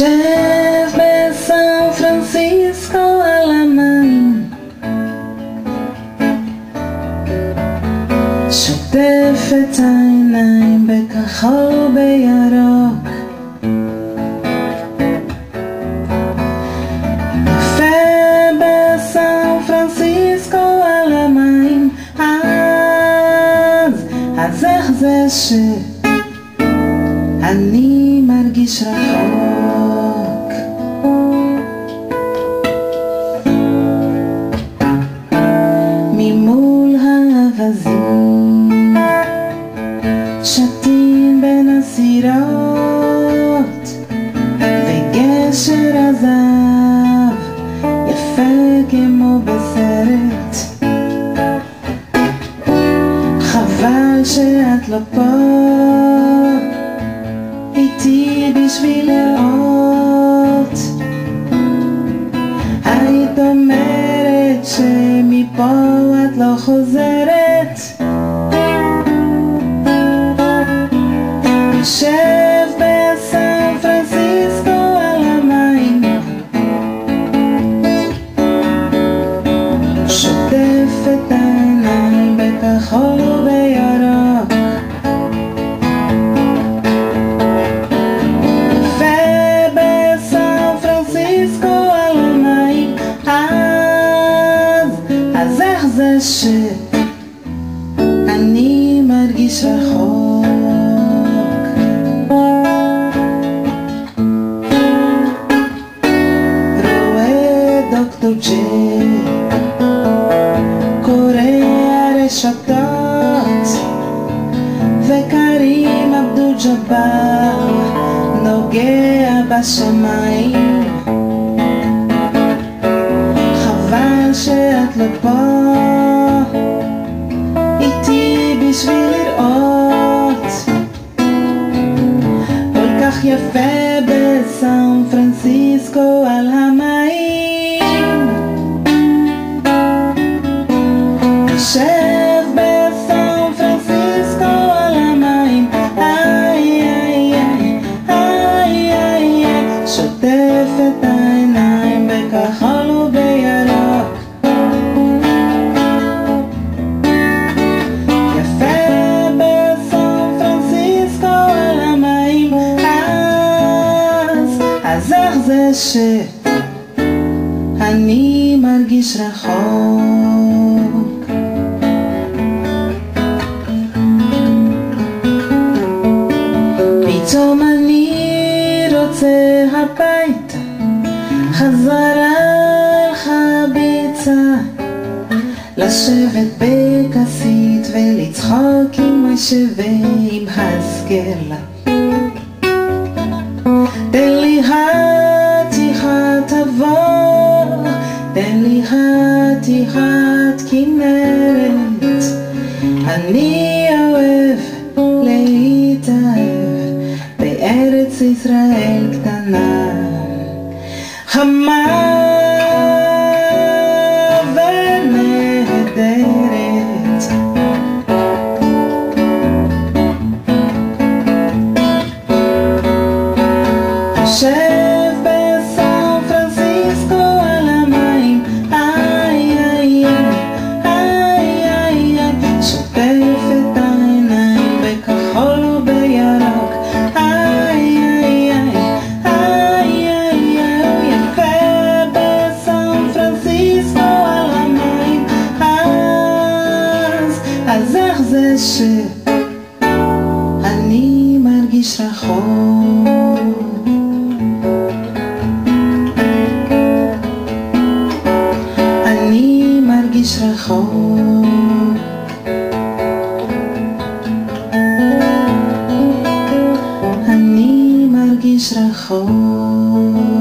בסן פרנסיסקו על המים שוטף את העיניים בכחול בירוק. אז איך זה שאני מרגיש רחוק האווזים שתים בין הסירות וגשר הזהב יפה כמו בסרט. חבל שאת לא פה איתי בשביל לראות. היית אומרת שמפה את לא חוזרת יושב בסן פרנסיסקו על המים. שוטף את העיניים בכחול ובירוק ובסן פרנסיסקו על המים. אז, אז איך זה שאני מרגיש רחוק ג'י קורא הרשתות וקרים אבדול ג'באר נוגע בשמיים חבל שאת לא פה איתי בשביל לראות כל כך יפה בסן פרנסיסקו על המים זה שאני מרגיש רחוק. פתאום אני רוצה הביתה חזרה אל חביצה לשבת בכסית ולצחוק עם משה ועם הסקל תן לי חתיכת חתיכת כנרת. אני אוהב להתאהב בארץ ישראל קטנה. חמה רחוק. אני מרגיש רחוק. אני מרגיש רחוק